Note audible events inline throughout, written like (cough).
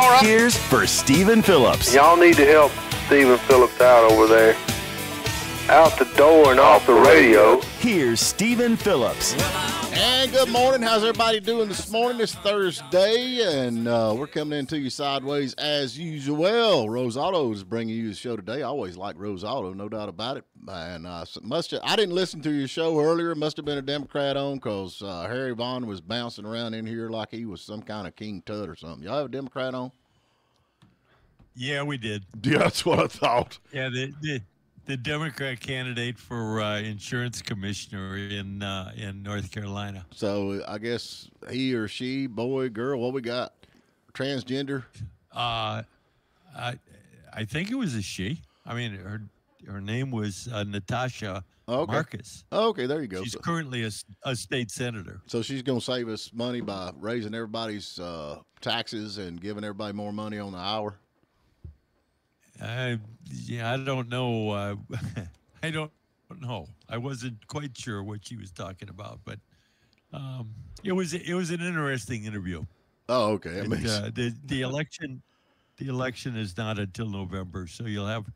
All right. Here's for Steven Phillips. Y'all need to help Steven Phillips out over there. Out the door and off the radio. Here's Steven Phillips. And good morning. How's everybody doing this morning? It's Thursday, and uh, we're coming into you sideways as usual. Rose Auto is bringing you the show today. I always like Rose Auto, no doubt about it. And uh, must I didn't listen to your show earlier. Must have been a Democrat on because uh, Harry Vaughn was bouncing around in here like he was some kind of King Tut or something. Y'all have a Democrat on? Yeah, we did. (laughs) Yeah, that's what I thought. Yeah, the the, the Democrat candidate for uh, insurance commissioner in uh, in North Carolina. So I guess he or she, boy, girl, what we got? Transgender? Uh, I I think it was a she. I mean, her her name was uh, Natasha Okay. Marcus. Okay, there you go. She's So- currently a state senator. So she's going to save us money by raising everybody's uh, taxes and giving everybody more money on the hour. I yeah, I don't know. Uh, (laughs) I don't know. I wasn't quite sure what she was talking about, but um, it was it was an interesting interview. Oh, okay. That And, makes- uh, the the election the election is not until November, so you'll have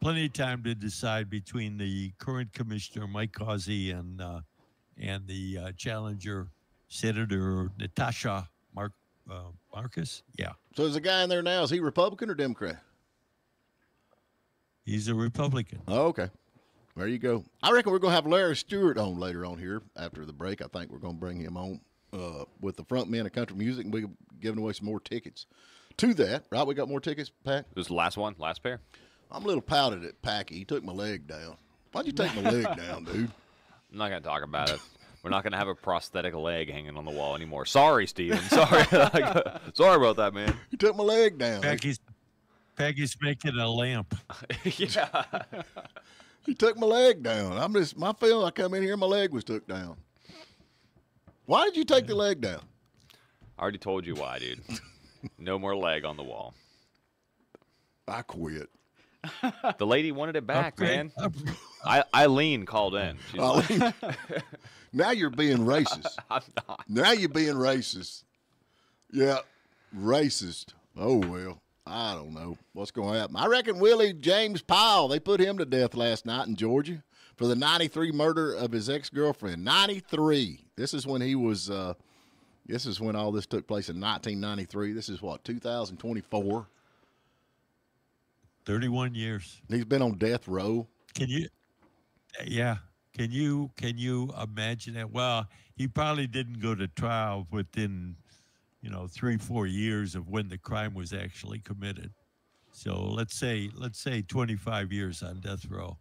plenty of time to decide between the current commissioner Mike Causey and uh, and the uh, challenger Senator Natasha Mark uh, Marcus. Yeah, so there's a guy in there now. Is he Republican or Democrat? He's a Republican. Oh, okay. There you go. I reckon we're going to have Larry Stewart on later on here after the break. I think we're going to bring him on uh, with the front men of country music and we're giving away some more tickets to that. Right? We got more tickets, Pack? This is the last one, last pair. I'm a little pouted at Packy. He took my leg down. Why'd you take my leg (laughs) down, dude? I'm not going to talk about it. We're not going to have a prosthetic leg hanging on the wall anymore. Sorry, Steven. Sorry. (laughs) (laughs) Sorry about that, man. He took my leg down. Peggy's Peggy's making a lamp. (laughs) yeah. He took my leg down. I'm just my feeling. I come in here, my leg was took down. Why did you take the leg down? I already told you why, dude. (laughs) No more leg on the wall. I quit. The lady wanted it back, Upgrade- man. up- (laughs) I, Eileen called in. She's like, now you're being racist. I'm not. Now you're being racist. Yeah, racist. Oh well, I don't know what's going to happen. I reckon Willie James Powell. They put him to death last night in Georgia for the '93 murder of his ex-girlfriend. '93. This is when he was. Uh, this is when all this took place in 1993. This is what 2024. 31 years. He's been on death row. Can you? Yeah. Can you can you imagine that? Well, he probably didn't go to trial within, you know, three four years of when the crime was actually committed. So let's say let's say 25 years on death row.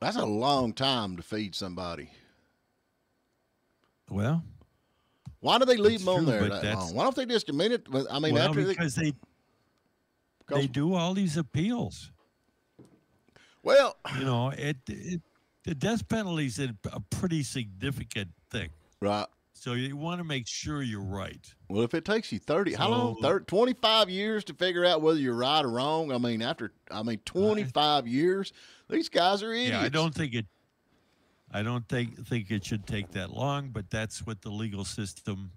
That's a long time to feed somebody. Well, Why do they leave them on true, there that long? Why don't they just a it? I mean, well after they, because they they do all these appeals. well, You know, it, it the death penalty is a, a pretty significant thing. right. So you want to make sure you're right. Well, if it takes you 30, how long? 30, 25 years to figure out whether you're right or wrong. I mean, after, I mean, 25 years, these guys are idiots. Yeah, I don't think it. I don't think think it should take that long, but that's what the legal system.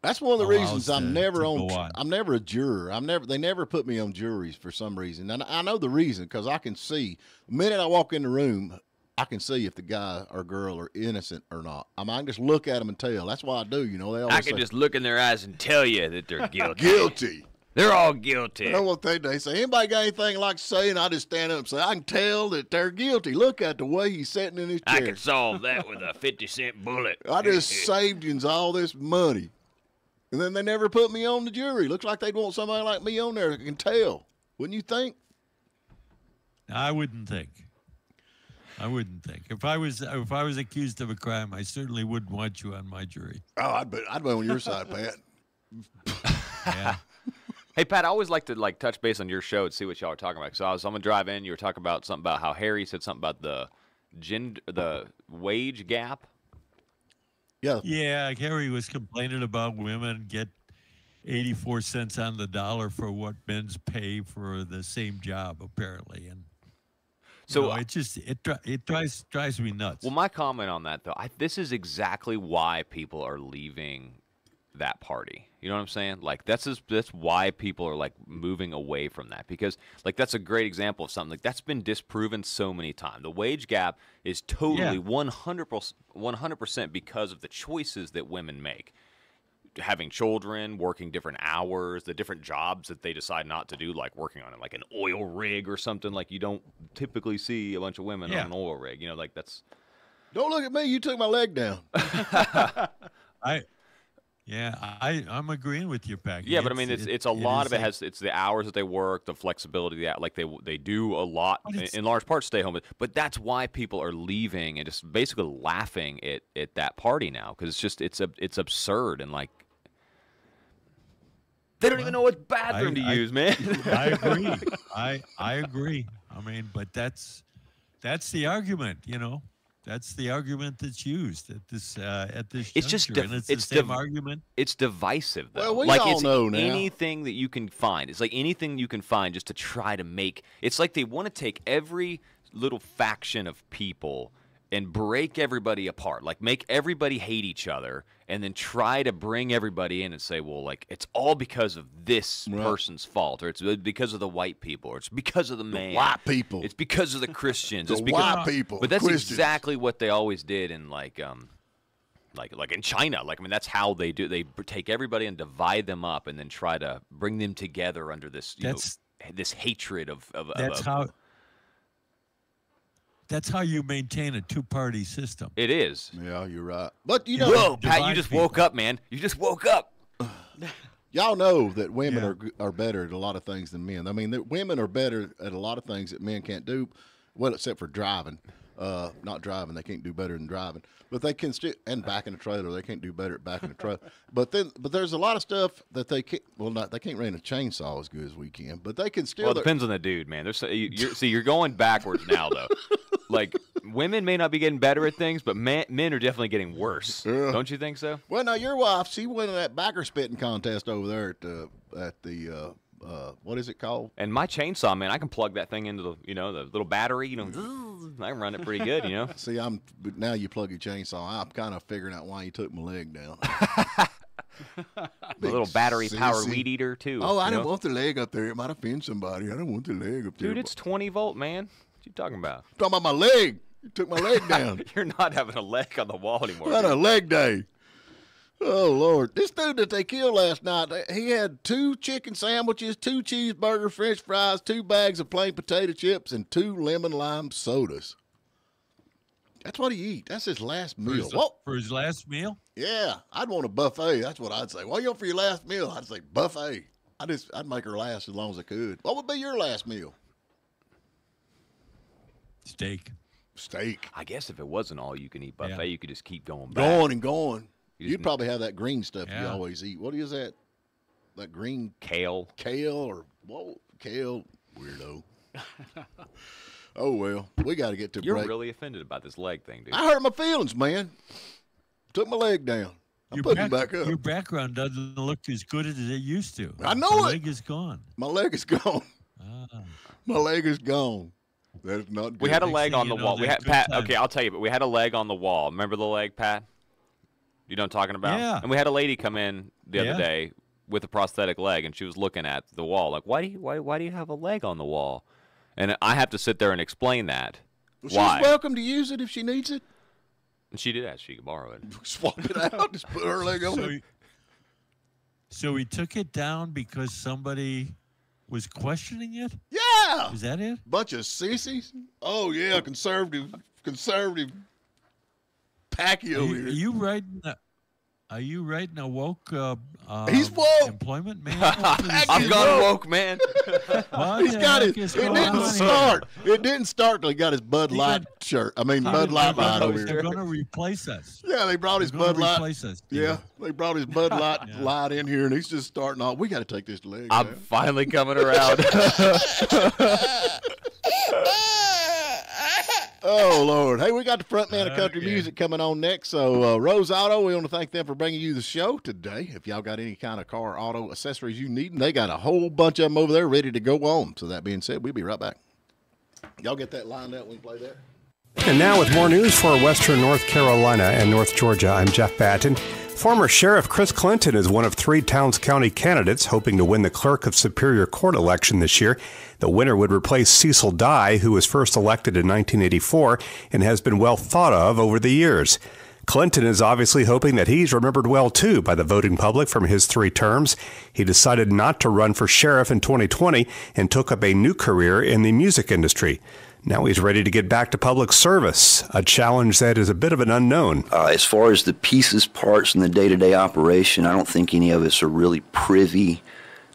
That's one of the reasons I'm to- never to on, on. I'm never a juror. I'm never, they never put me on juries for some reason. And I know the reason because I can see, the minute I walk in the room, I can see if the guy or girl are innocent or not. I mean, I can just look at them and tell. That's why I do. You know, they always I can say, just look in their eyes and tell you that they're (laughs) guilty. guilty. They're all guilty. You know what they they say? Anybody got anything like saying? I just stand up and say, I can tell that they're guilty. Look at the way he's sitting in his chair. I can solve that with a 50 cent bullet. (laughs) I just (laughs) saved you all this money. And then they never put me on the jury. Looks like they'd want somebody like me on there that can tell. Wouldn't you think? I wouldn't think. I wouldn't think. If I was if I was accused of a crime, I certainly wouldn't want you on my jury. Oh, I'd be, I'd be on your side, (laughs) Pat. Yeah. (laughs) Hey Pat, I always like to like touch base on your show and see what y'all are talking about. So I was on the drive in. You were talking about something about how Harry said something about the gender, the wage gap. Yeah. yeah, Harry was complaining about women get 84 cents on the dollar for what men's pay for the same job apparently and So so it just it it drives drives me nuts. Well, my comment on that though, I, this is exactly why people are leaving that party. You know what I'm saying? Like that's just, that's why people are like moving away from that because like that's a great example of something like that's been disproven so many times. The wage gap is totally 100 100% because of the choices that women make. Having children, working different hours, the different jobs that they decide not to do, like working on like an oil rig or something. Like you don't typically see a bunch of women Yeah. on an oil rig. You know, like that's Don't look at me. You took my leg down. (laughs) I, yeah, I I'm agreeing with you, Pack. Yeah, but I mean, it's it- it's a it lot of it has it's the hours that they work, the flexibility that like they they do a lot in, large part stay home. But, that's why people are leaving and just basically laughing at at that party now because it's just it's a it's absurd and like they don't even know what bathroom to I- use, man. I agree. (laughs) I I agree. I mean, but that's that's the argument, you know. That's the argument that's used at this uh, at this It's just juncture, div- and it's, it's the same div- argument. it's divisive though. Well, we like all it's know now. anything that you can find. It's like anything you can find just to try to make. It's like they want to take every little faction of people and break everybody apart. Like make everybody hate each other and then try to bring everybody in and say, "Well, like it's all because of this Right. person's fault or it's because of the white people or it's because of the man. white people. It's because of the Christians. The it's because white people, But that's Christians. exactly what they always did in like um like like in China. Like I mean, that's how they do. They take everybody and divide them up, and then try to bring them together under this you That's- know, this hatred of of, of That's a- how. That's how you maintain a two-party system. it is. Yeah, you're right. But you know, Whoa, Pat, you just people. woke up, man. You just woke up. (sighs) y'all know that women Yeah. are are better at a lot of things than men. I mean, that women are better at a lot of things that men can't do. Well, except for driving. Uh, not driving, they can't do better than driving. But they can still and backing a trailer, they can't do better at backing a trailer. (laughs) But then, but there's a lot of stuff that they can't. Well, not they can't run a chainsaw as good as we can, but they can still. Well, it depends on the dude, man. There's so- you, you're, see, you're going backwards now, though. (laughs) like women may not be getting better at things, but men, men are definitely getting worse. Yeah. Don't you think so? Well, now your wife, she won that backer spitting contest over there at the at the uh, uh, what is it called? And my chainsaw, man, I can plug that thing into the you know the little battery. You know, (laughs) I can run it pretty good. You know. (laughs) See, I'm but now you plug your chainsaw. I'm kind of figuring out why you took my leg down. (laughs) The little battery powered weed eater too. Oh, I don't know? want the leg up there. It might offend somebody. I don't want the leg up there. Dude, it's 20 volt, man. What you talking about? talking about my leg. You took my leg down. You're not having a leg on the wall anymore. What a leg day. Oh Lord! This dude that they killed last night, he had two chicken sandwiches, two cheeseburgers, French fries, two bags of plain potato chips, and two lemon lime sodas. That's what he eat. That's his last For meal. his, for his last meal. Yeah, I'd want a buffet. That's what I'd say. What you want for your last meal? I'd say buffet. I just I'd make her last as long as I could. What would be your last meal? Steak. Steak. I guess if it wasn't all you can eat buffet, Yeah. you could just keep going back. Going and going. You You'd probably have that green stuff you always eat. What is that? That green Kale. kale or whoa kale weirdo. (laughs) oh well, we got to get to You're break. really offended about this leg thing, dude. I hurt my feelings, man. Took my leg down. I'm Your putting it back- back up. Your background doesn't look as good as it used to. I know the it. leg is gone. My leg is (laughs) gone. Ah. My leg is gone. That's not good. We had a leg on the wall. We had Pat. times. Okay, I'll tell you. But we had a leg on the wall. Remember the leg, Pat? You know what I'm talking about? Yeah. And we had a lady come in the Yeah. other day with a prosthetic leg, and she was looking at the wall, like, "Why do you why why do you have a leg on the wall?" And I have to sit there and explain that. Well, why? She's welcome to use it if she needs it. And she did ask she could borrow it. (laughs) Swap it out. Just put her leg on So, it. so he took it down because somebody was questioning it. Yeah. Is that it? Bunch of sissies. Oh yeah, conservative, conservative. Packy Are over you, here. are you writing? A, are you writing a woke? Uh, uh, He's woke. Employment man. (laughs) I'm kid? gone woke, man. (laughs) He's got heck it. It is going didn't on here? start. It didn't start till he got his Bud Light got- shirt. I mean, They're Bud Light gonna- line over They're going to replace us. Yeah, they brought his They're gonna Bud Light. replace us. Yeah, Steve. they brought his Bud (laughs) Light Yeah. light in here, and he's just starting off. We got to take this leg. I'm out. finally coming around. Oh Lord! Hey, we got the front man of country Okay. music coming on next. So uh, Rose Auto, we want to thank them for bringing you the show today. If y'all got any kind of car, auto accessories you need, they got a whole bunch of them over there ready to go on. So that being said, we'll be right back. Y'all get that lined up when we play that. And now, with more news for Western North Carolina and North Georgia, I'm Jeff Batten. Former Sheriff Chris Clinton is one of three Towns County candidates hoping to win the Clerk of Superior Court election this year. The winner would replace Cecil Dye, who was first elected in 1984 and has been well thought of over the years. Clinton is obviously hoping that he's remembered well too by the voting public from his three terms. He decided not to run for sheriff in 2020 and took up a new career in the music industry. Now he's ready to get back to public service, a challenge that is a bit of an unknown. Uh, as far as the pieces, parts, and the day to day operation, I don't think any of us are really privy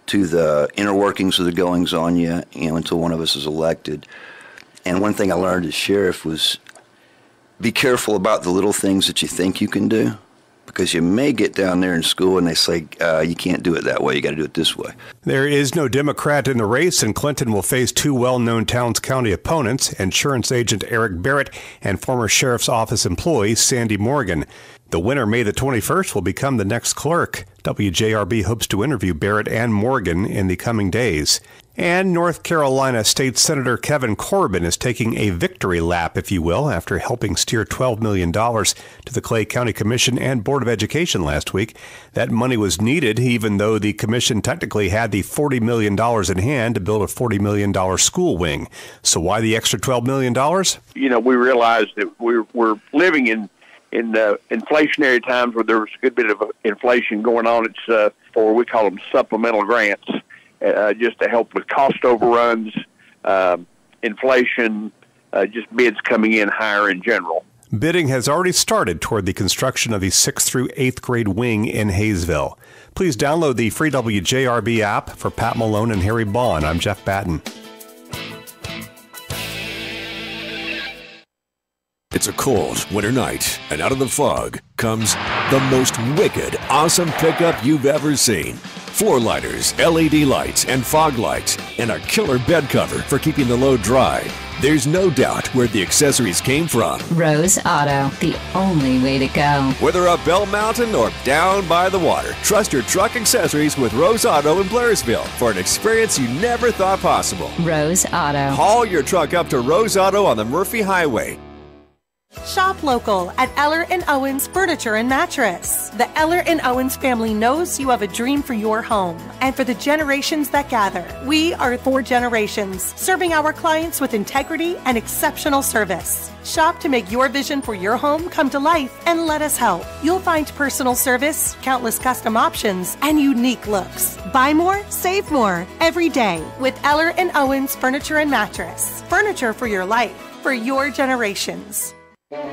to the inner workings of the goings on yet, you know, until one of us is elected. And one thing I learned as sheriff was be careful about the little things that you think you can do because you may get down there in school and they say uh, you can't do it that way. You got to do it this way. There is no Democrat in the race, and Clinton will face two well known Towns County opponents insurance agent Eric Barrett and former Sheriff's Office employee Sandy Morgan. The winner, May the 21st, will become the next clerk. WJRB hopes to interview Barrett and Morgan in the coming days. And North Carolina State Senator Kevin Corbin is taking a victory lap, if you will, after helping steer $12 million to the Clay County Commission and Board of Education last week. That money was needed, even though the commission technically had the $40 million in hand to build a $40 million school wing. So why the extra $12 million? You know, we realized that we're, we're living in in uh, inflationary times where there's a good bit of inflation going on. It's uh, or we call them supplemental grants uh, just to help with cost overruns, uh, inflation, uh, just bids coming in higher in general. Bidding has already started toward the construction of the 6th through 8th grade wing in Hayesville. Please download the free WJRB app for Pat Malone and Harry Bond. I'm Jeff Batten. It's a cold winter night, and out of the fog comes the most wicked, awesome pickup you've ever seen floor lighters, LED lights, and fog lights, and a killer bed cover for keeping the load dry. There's no doubt where the accessories came from. Rose Auto, the only way to go. Whether up Bell Mountain or down by the water, trust your truck accessories with Rose Auto in Blairsville for an experience you never thought possible. Rose Auto. Haul your truck up to Rose Auto on the Murphy Highway Shop local at Eller and Owens Furniture and Mattress. The Eller and Owens family knows you have a dream for your home and for the generations that gather. We are four generations, serving our clients with integrity and exceptional service. Shop to make your vision for your home come to life and let us help. You'll find personal service, countless custom options, and unique looks. Buy more, save more every day with Eller and Owens Furniture and Mattress. Furniture for your life, for your generations.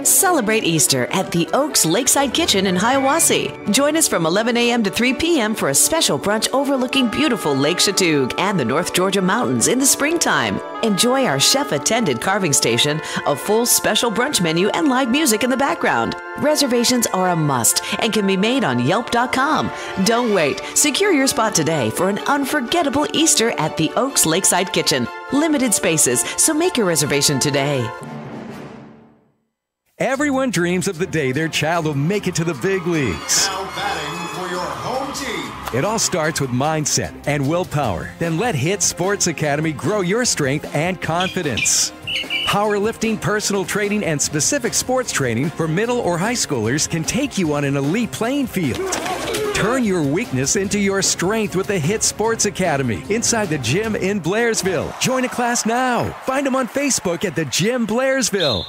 Celebrate Easter at the Oaks Lakeside Kitchen in Hiawassee. Join us from 11 a.m. to 3 p.m. for a special brunch overlooking beautiful Lake Chatuge and the North Georgia mountains in the springtime. Enjoy our chef attended carving station, a full special brunch menu, and live music in the background. Reservations are a must and can be made on Yelp.com. Don't wait. Secure your spot today for an unforgettable Easter at the Oaks Lakeside Kitchen. Limited spaces, so make your reservation today. Everyone dreams of the day their child will make it to the big leagues. Now batting for your home team. It all starts with mindset and willpower. Then let HIT Sports Academy grow your strength and confidence. Powerlifting, personal training, and specific sports training for middle or high schoolers can take you on an elite playing field. Turn your weakness into your strength with the HIT Sports Academy inside the gym in Blairsville. Join a class now. Find them on Facebook at the Gym Blairsville.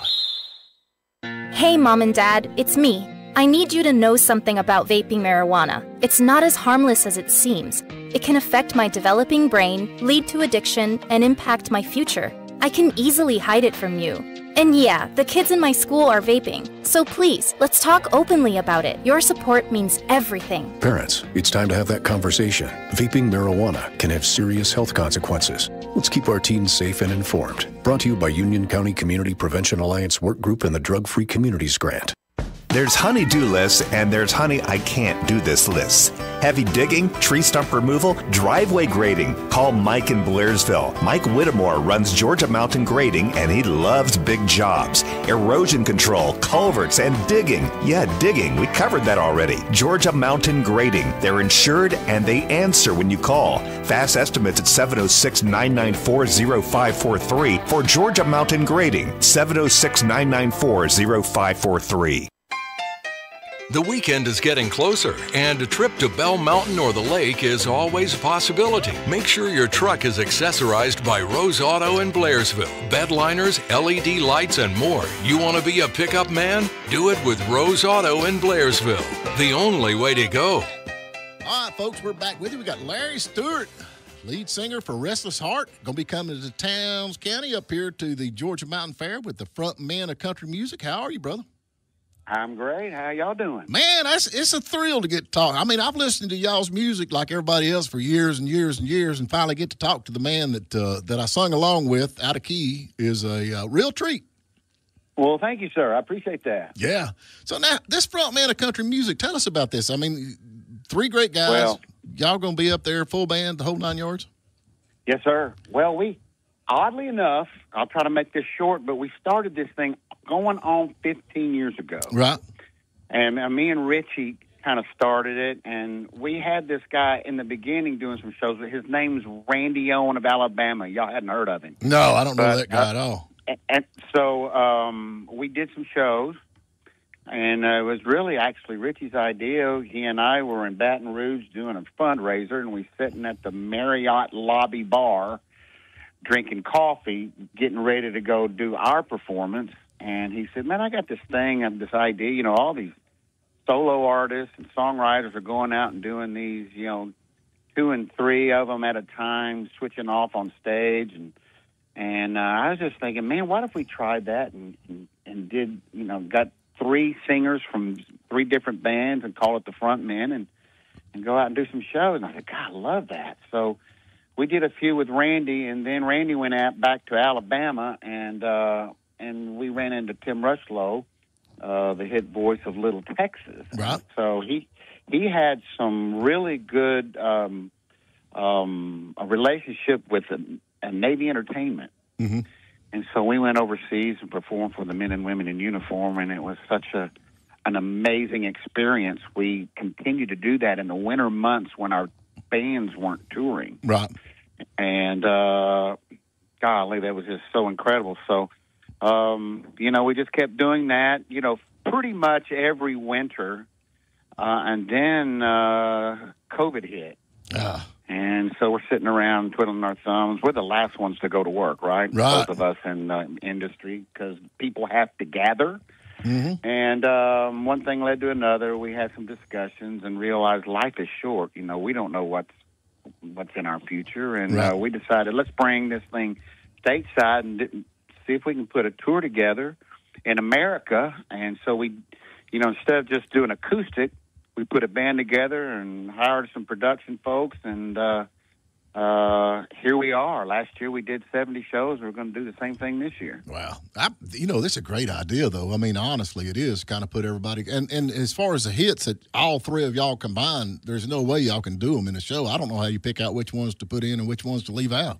Hey, Mom and Dad, it's me. I need you to know something about vaping marijuana. It's not as harmless as it seems. It can affect my developing brain, lead to addiction, and impact my future. I can easily hide it from you. And yeah, the kids in my school are vaping. So please, let's talk openly about it. Your support means everything. Parents, it's time to have that conversation. Vaping marijuana can have serious health consequences. Let's keep our teens safe and informed. Brought to you by Union County Community Prevention Alliance Work Group and the Drug Free Communities Grant. There's honey-do lists and there's honey I can't do this lists. Heavy digging, tree stump removal, driveway grading. Call Mike in Blairsville. Mike Whittemore runs Georgia Mountain Grading and he loves big jobs. Erosion control, culverts, and digging. Yeah, digging. We covered that already. Georgia Mountain Grading. They're insured and they answer when you call. Fast estimates at 706 994 0543 for Georgia Mountain Grading. 706 994 0543. The weekend is getting closer, and a trip to Bell Mountain or the lake is always a possibility. Make sure your truck is accessorized by Rose Auto in Blairsville. Bedliners, LED lights, and more. You want to be a pickup man? Do it with Rose Auto in Blairsville. The only way to go. All right, folks, we're back with you. We got Larry Stewart, lead singer for Restless Heart, going to be coming to Towns County up here to the Georgia Mountain Fair with the front men of country music. How are you, brother? I'm great. How y'all doing? Man, that's it's a thrill to get to talk. I mean, I've listened to y'all's music like everybody else for years and years and years, and finally get to talk to the man that uh, that I sung along with out of key is a uh, real treat. Well, thank you, sir. I appreciate that. Yeah. So now, this front man of country music, tell us about this. I mean, three great guys. Well, y'all going to be up there full band, the whole nine yards? Yes, sir. Well, we oddly enough, I'll try to make this short, but we started this thing going on 15 years ago. Right. And uh, me and Richie kind of started it, and we had this guy in the beginning doing some shows. His name's Randy Owen of Alabama. Y'all hadn't heard of him. No, I don't know But, that guy uh, at all. And, and so um, we did some shows, and uh, it was really actually Richie's idea. He and I were in Baton Rouge doing a fundraiser, and we sitting at the Marriott lobby bar, drinking coffee, getting ready to go do our performance. And he said, "Man, I got this thing, and this idea. You know, all these solo artists and songwriters are going out and doing these, you know, two and three of them at a time, switching off on stage and." And uh, I was just thinking, man, what if we tried that and, and and did you know got three singers from three different bands and call it the front men and and go out and do some shows. And I said, God, I love that. So we did a few with Randy, and then Randy went out back to Alabama, and uh, and we ran into Tim Rushlow, uh, the hit voice of Little Texas. Right. So he he had some really good um, um, a relationship with a, a Navy Entertainment. Mm-hmm. And so we went overseas and performed for the men and women in uniform, and it was such a an amazing experience. We continued to do that in the winter months when our bands weren't touring, Right. and uh, golly, that was just so incredible. So, um, you know, we just kept doing that. You know, pretty much every winter, uh, and then uh, COVID hit. Ah. And so we're sitting around twiddling our thumbs. We're the last ones to go to work, right? Right. Both of us in uh, industry because people have to gather. Mm-hmm. And um, one thing led to another. We had some discussions and realized life is short. You know, we don't know what's what's in our future, and Right. uh, we decided let's bring this thing stateside and see if we can put a tour together in America. And so we, you know, instead of just doing acoustic, we put a band together and hired some production folks, and uh, uh, here we are. Last year we did 70 shows. We're going to do the same thing this year. Wow. I, you know, this is a great idea, though. I mean, honestly, it is kind of put everybody. And and as far as the hits that all three of y'all combined, there's no way y'all can do them in a show. I don't know how you pick out which ones to put in and which ones to leave out.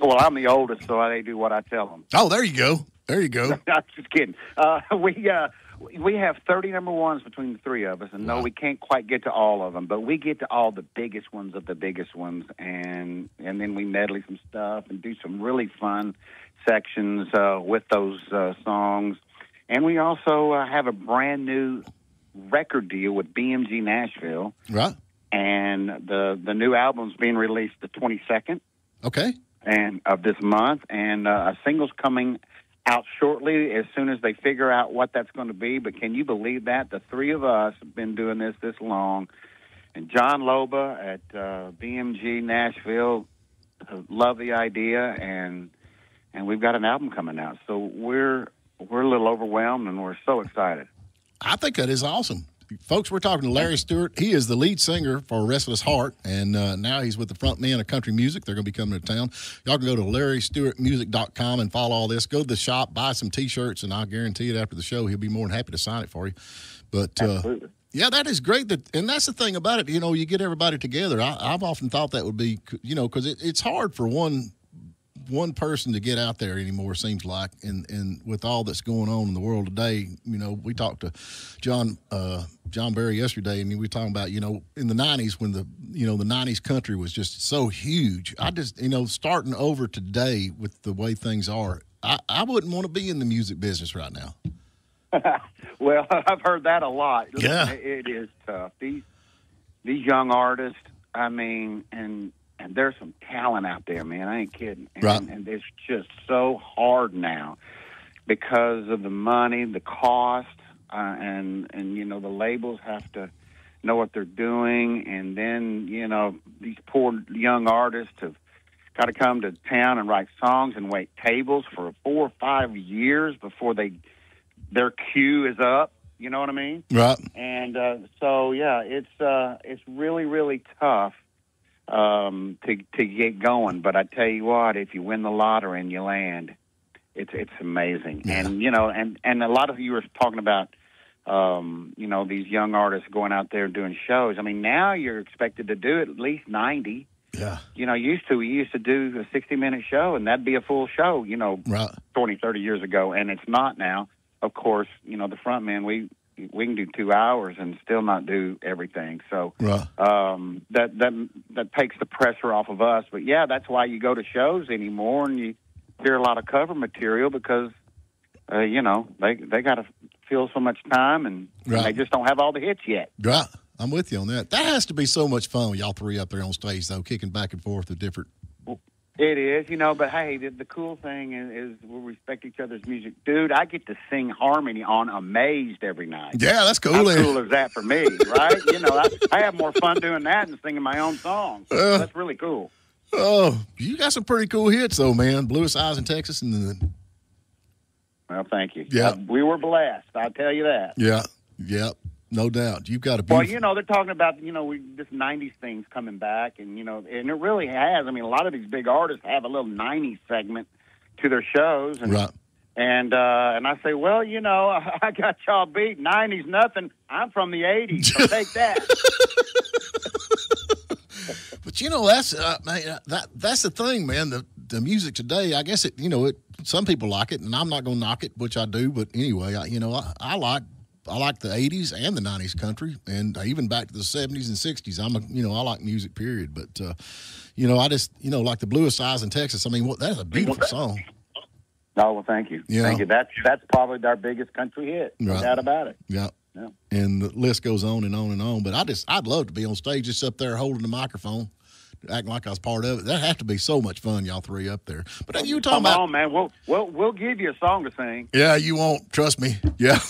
Well, I'm the oldest, so I do what I tell them. Oh, there you go. There you go. (laughs) I'm just kidding. Uh, (laughs) we uh, we have 30 number ones between the three of us, and no, we can't quite get to all of them, but we get to all the biggest ones of the biggest ones, and and then we medley some stuff and do some really fun sections uh, with those uh, songs, and we also uh, have a brand new record deal with BMG Nashville, Right. and the the new album's being released the 22nd Okay. and of this month, and uh, a single's coming out shortly as soon as they figure out what that's going to be. But can you believe that the three of us have been doing this this long, and Jon Loba at uh, BMG Nashville uh, love the idea, and and we've got an album coming out, so we're we're a little overwhelmed, and we're so excited. I think that is awesome. Folks, we're talking to Larry Stewart. He is the lead singer for Restless Heart, and uh, now he's with the front man of country music. They're going to be coming to town. Y'all can go to LarryStewartMusic.com and follow all this. Go to the shop, buy some T-shirts, and I'll guarantee it after the show, he'll be more than happy to sign it for you. But uh, yeah, that is great. That and that's the thing about it. You know, you get everybody together. I, I've often thought that would be, you know, because it, it's hard for one one person to get out there anymore seems like and and with all that's going on in the world today you know we talked to john uh john berry yesterday and we were talking about you know in the 90s when the you know the 90s country was just so huge i just you know starting over today with the way things are i, I wouldn't want to be in the music business right now (laughs) Well, (laughs) I've heard that a lot. Yeah. it is tough. These these young artists. I mean, and and there's some talent out there, man. I ain't kidding. And, Right. and it's just so hard now because of the money, the cost, uh, and and you know the labels have to know what they're doing, and then you know these poor young artists have got to come to town and write songs and wait tables for four or five years before they their cue is up. You know what I mean? Right. And uh, so yeah, it's uh, it's really really tough um, to to get going. But I tell you what, if you win the lottery and you land, it's it's amazing. And you know, and and a lot of you were talking about. Um, you know these young artists going out there and doing shows. I mean, now you're expected to do at least ninety. Yeah. You know, used to we used to do a sixty minute show, and that'd be a full show. You know, Right. 20, 30 years ago, and it's not now. Of course, you know the front man we we can do two hours and still not do everything. So Right. um, that that that takes the pressure off of us. But yeah, that's why you go to shows anymore and you hear a lot of cover material because uh, you know they they got to fill so much time and, and they just don't have all the hits yet. Right. I'm with you on that. That has to be so much fun with y'all three up there on stage, though, kicking back and forth with different. It is, you know, but hey, the, the cool thing is, is we respect each other's music. Dude, I get to sing harmony on Amazed every night. Yeah, that's cool. How cool is that for me, right? you know, I, I have more fun doing that than singing my own songs. Uh. That's really cool. Oh, you got some pretty cool hits, though, man. Bluest Eyes in Texas, and then Well, thank you. Yeah. Uh, we were blessed. I'll tell you that. yeah, yeah, no doubt. You've got to be a Well, you know, they're talking about you know we, this '90s thing's coming back, and you know, and it really has. I mean, a lot of these big artists have a little '90s segment to their shows, and Right. and uh, and I say, well, you know, (laughs) I got y'all beat '90s nothing. I'm from the '80s, so take that. (laughs) But you know that's uh, man, uh, that that's the thing, man. The the music today, I guess it. You know, it. Some people like it, and I'm not going to knock it, which I do. But anyway, I, you know, I, I like I like the '80s and the '90s country, and even back to the '70s and '60s. I'm a you know I like music, period. But uh, you know, I just you know like the Bluest Eyes in Texas. I mean, what that's a beautiful song. Oh well, thank you, Yeah. thank you. That's that's probably our biggest country hit, no Right. doubt about it. Yeah. Yeah. And the list goes on and on and on. But I just, I'd love to be on stage just up there holding the microphone, acting like I was part of it. That have to be so much fun, y'all three up there. But you were talking Come about, on, man. We'll we'll we'll give you a song to sing. yeah, you won't trust me. Yeah. (laughs)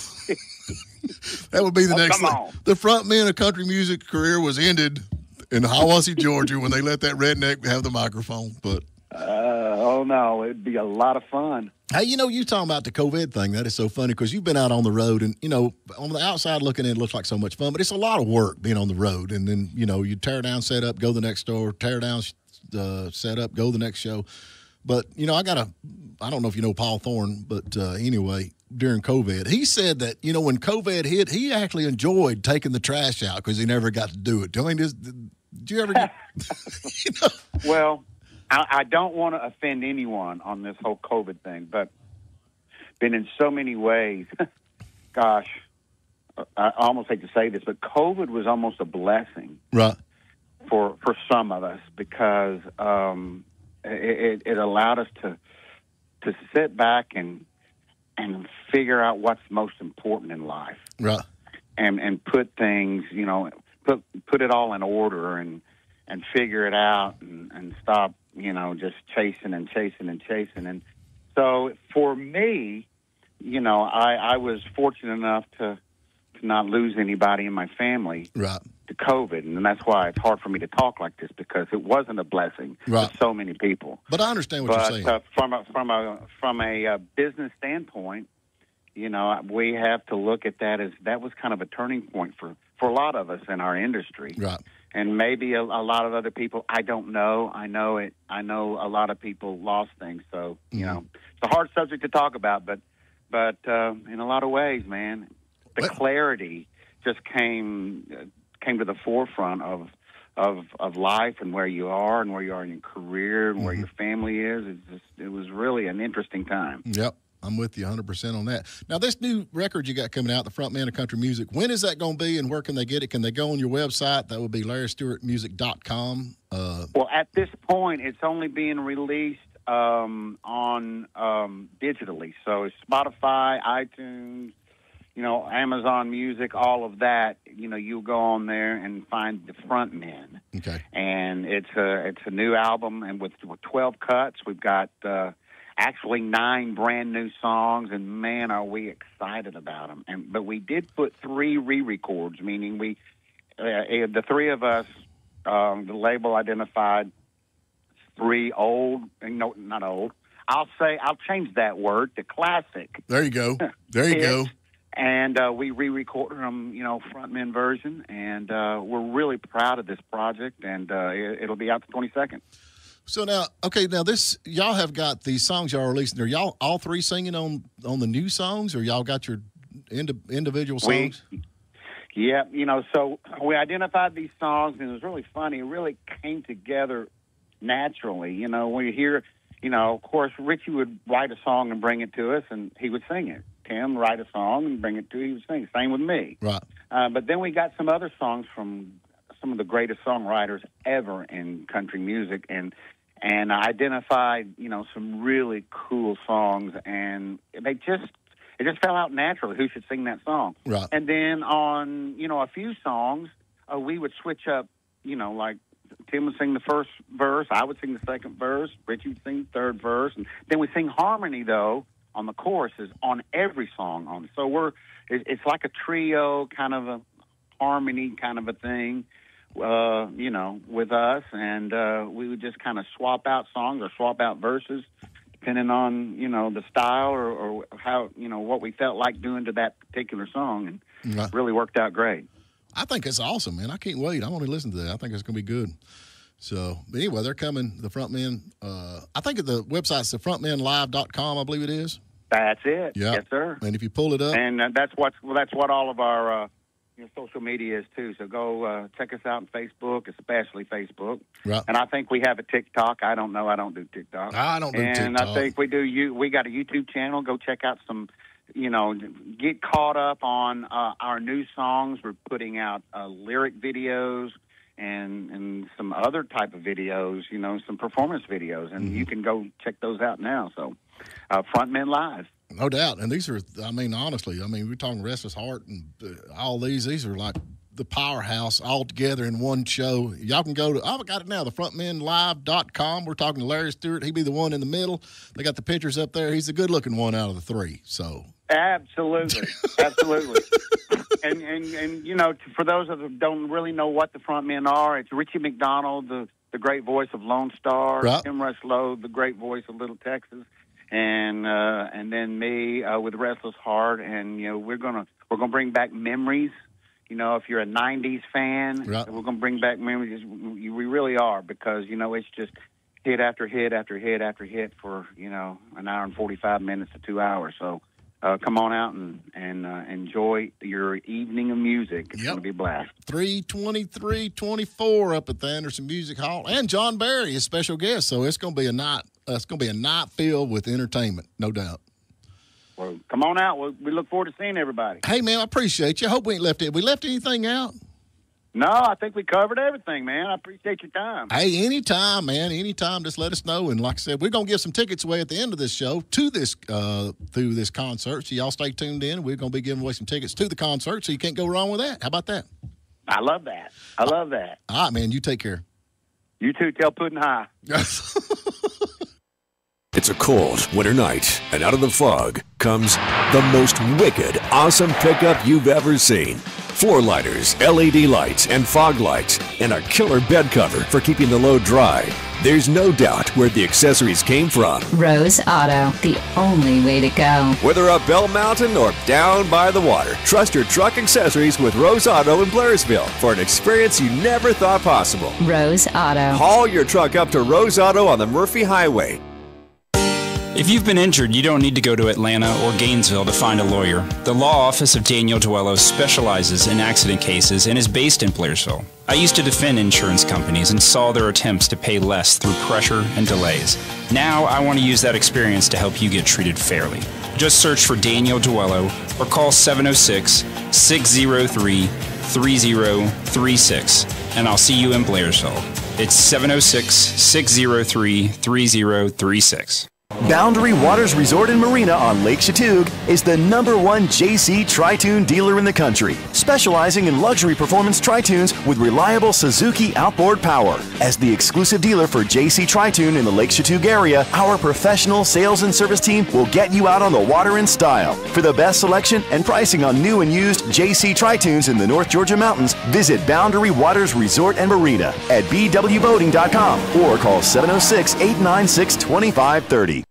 (laughs) that would be the Oh, next come thing. on. The front man of country music career was ended in Hiawassee, (laughs) Georgia when they let that redneck have the microphone. But Uh, oh no, it'd be a lot of fun. Hey, you know, you talking about the COVID thing. That is so funny because you've been out on the road, and you know, on the outside looking in, it looks like so much fun, but it's a lot of work being on the road. And then you know, you tear down, set up, go the next door, tear down, uh, set up, go the next show. But you know, I got a, I don't know if you know Paul Thorn, but uh, anyway, during COVID, he said that you know when COVID hit, he actually enjoyed taking the trash out because he never got to do it. Did, did you ever? Get, (laughs) (laughs) Well, I, I don't want to offend anyone on this whole COVID thing, but been in so many ways. (laughs) gosh, I almost hate to say this, but COVID was almost a blessing right. for for some of us because um, it, it, it allowed us to to sit back and and figure out what's most important in life Right. and and put things, you know, put put it all in order and and figure it out and and stop, you know, just chasing and chasing and chasing. And so for me, you know, I I was fortunate enough to to not lose anybody in my family Right. To COVID, and that's why it's hard for me to talk like this because it wasn't a blessing Right. for so many people. But I understand what but you're saying. Uh, from a from a from a uh, business standpoint, you know, we have to look at that as that was kind of a turning point for for a lot of us in our industry, right. and maybe a, a lot of other people. I don't know. I know it. I know a lot of people lost things. So Mm-hmm. you know, it's a hard subject to talk about, but but uh, in a lot of ways, man, the clarity just came uh, came to the forefront of of of life and where you are and where you are in your career and Mm-hmm. where your family is. It's just, it was really an interesting time. Yep. I'm with you 100% on that. Now, this new record you got coming out, The Front Man of Country Music, when is that going to be and where can they get it? Can they go on your website? That would be larrystewartmusic.com. Uh, Well, at this point, it's only being released um, on um, digitally, so it's Spotify, iTunes, you know, Amazon Music, all of that, you know, you go on there and find the front men. Okay. And it's a it's a new album, and with, with 12 cuts, we've got uh, actually nine brand new songs, and man, are we excited about them! And but we did put three re-records, meaning we uh, uh, the three of us, um, the label identified three old, no, not old. I'll say I'll change that word to classic. There you go. There you (laughs) go. And uh, we re-recorded them, you know, frontman version, and uh, we're really proud of this project. And uh, it, it'll be out the twenty second. So now, okay, now this y'all have got these songs y'all releasing. Are y'all all three singing on on the new songs, or y'all got your indi- individual songs? We, yeah, you know, so we identified these songs, and it was really funny. It really came together naturally. You know, when you hear, you know, of course, Richie would write a song and bring it to us, and he would sing it. Tim write a song and bring it to would sing. Same with me. Right. Uh, but then we got some other songs from some of the greatest songwriters ever in country music, and and I identified, you know, some really cool songs, and they just it just fell out naturally who should sing that song. Right. And then on, you know, a few songs, uh, we would switch up, you know, like Tim would sing the first verse, I would sing the second verse, Richie would sing the third verse, and then we sing harmony though on the choruses on every song. On so we're it, it's like a trio kind of a harmony kind of a thing. Uh, you know, with us, and uh, we would just kind of swap out songs or swap out verses, depending on you know the style or, or how you know what we felt like doing to that particular song, and Right. really worked out great. I think it's awesome, man. I can't wait. I want to listen to that. I think it's going to be good. So, but anyway, they're coming. The frontmen. Uh, I think the website's the frontmenlive.com. I believe it is. That's it. Yeah. Yes, sir. And if you pull it up, And uh, that's what well, that's what all of our uh, you know, social media is too. So go uh, check us out on Facebook, especially Facebook. Right. And I think we have a TikTok. I don't know. I don't do TikTok. I don't do and TikTok. I think we do. You we got a YouTube channel. Go check out some. You know, get caught up on uh, our new songs. We're putting out uh, lyric videos and and some other type of videos. You know, some performance videos, and Mm-hmm. you can go check those out now. So, uh, Frontmen Live. no doubt. And these are, I mean, honestly, I mean, we're talking Restless Heart and uh, all these. These are like the powerhouse all together in one show. Y'all can go to, I've got it now, the frontmenlive.com. We're talking to Larry Stewart. He'd be the one in the middle. They got the pictures up there. He's the good looking one out of the three. So, Absolutely, (laughs) absolutely. And and and you know, for those of who don't really know what the front men are, it's Richie McDonald, the the great voice of Lone Star, Right. Tim Rushlow, the great voice of Little Texas, and uh, and then me uh, with Restless Heart, and you know, we're gonna we're gonna bring back memories. You know, if you're a '90s fan, Right. we're gonna bring back memories. We we really are because you know it's just hit after hit after hit after hit for you know an hour and 45 minutes to two hours. So uh, come on out and and uh, enjoy your evening of music. It's going to be a blast. 323 24 up at the Anderson Music Hall. And John Berry is special guest. So it's going to be a night. Uh, it's going to be a night filled with entertainment, no doubt. Well, come on out. We, we look forward to seeing everybody. Hey, man, I appreciate you. I hope we ain't left it. We left anything out? No, I think we covered everything, man. I appreciate your time. Hey, anytime, man. Anytime, just let us know. And like I said, we're gonna give some tickets away at the end of this show to this uh through this concert. So y'all stay tuned in. We're gonna be giving away some tickets to the concert, so you can't go wrong with that. How about that? I love that. I love that. All right, man. You take care. You too. Tell Puddin' High. (laughs) It's a cold winter night, and out of the fog comes the most wicked, awesome pickup you've ever seen. Floor lighters, LED lights, and fog lights, and a killer bed cover for keeping the load dry. There's no doubt where the accessories came from. Rose Auto, the only way to go. Whether up Bell Mountain or down by the water, trust your truck accessories with Rose Auto in Blairsville for an experience you never thought possible. Rose Auto. Haul your truck up to Rose Auto on the Murphy Highway. If you've been injured, you don't need to go to Atlanta or Gainesville to find a lawyer. The law office of Daniel Duello specializes in accident cases and is based in Blairsville. I used to defend insurance companies and saw their attempts to pay less through pressure and delays. Now I want to use that experience to help you get treated fairly. Just search for Daniel Duello or call 706 603 3036 and I'll see you in Blairsville. It's 706 603 3036. Boundary Waters Resort and Marina on Lake Chatuge is the number one JC TriToon dealer in the country, specializing in luxury performance tri-tunes with reliable Suzuki outboard power. As the exclusive dealer for JC TriToon in the Lake Chatuge area, our professional sales and service team will get you out on the water in style. For the best selection and pricing on new and used JC TriToons in the North Georgia mountains, visit Boundary Waters Resort and Marina at bwboating.com or call 706 896 2530.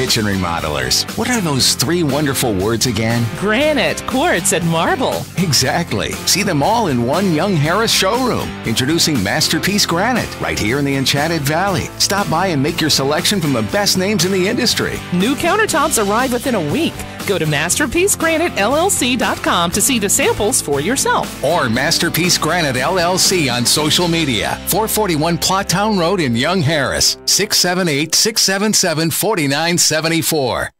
Kitchen remodelers. What are those three wonderful words again? Granite, quartz, and marble. Exactly. See them all in one Young Harris showroom. Introducing Masterpiece Granite, right here in the Enchanted Valley. Stop by and make your selection from the best names in the industry. New countertops arrive within a week. Go to masterpiecegranitellc.com to see the samples for yourself. Or Masterpiece Granite LLC on social media. 441 Plot Town Road in Young Harris. 678 677 4974.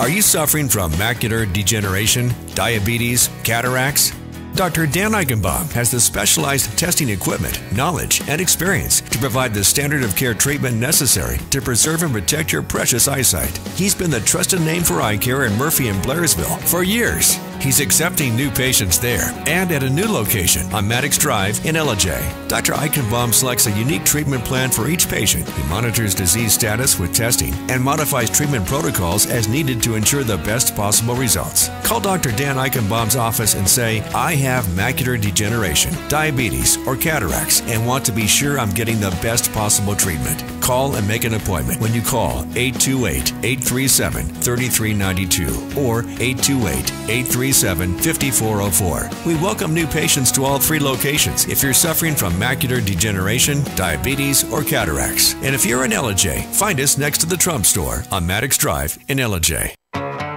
Are you suffering from macular degeneration, diabetes, cataracts? Dr. Dan Eichenbaum has the specialized testing equipment, knowledge, and experience to provide the standard of care treatment necessary to preserve and protect your precious eyesight. He's been the trusted name for eye care in Murphy and Blairsville for years. He's accepting new patients there and at a new location on Maddox Drive in Ellijay. Dr. Eichenbaum selects a unique treatment plan for each patient. He monitors disease status with testing and modifies treatment protocols as needed to ensure the best possible results. Call Dr. Dan Eichenbaum's office and say, I have macular degeneration, diabetes, or cataracts and want to be sure I'm getting the best possible treatment. Call and make an appointment when you call 828 837 3392 or 828 837 5404. We welcome new patients to all three locations if you're suffering from macular degeneration, diabetes, or cataracts. And if you're in Ellijay, find us next to the Trump store on Maddox Drive in Ellijay.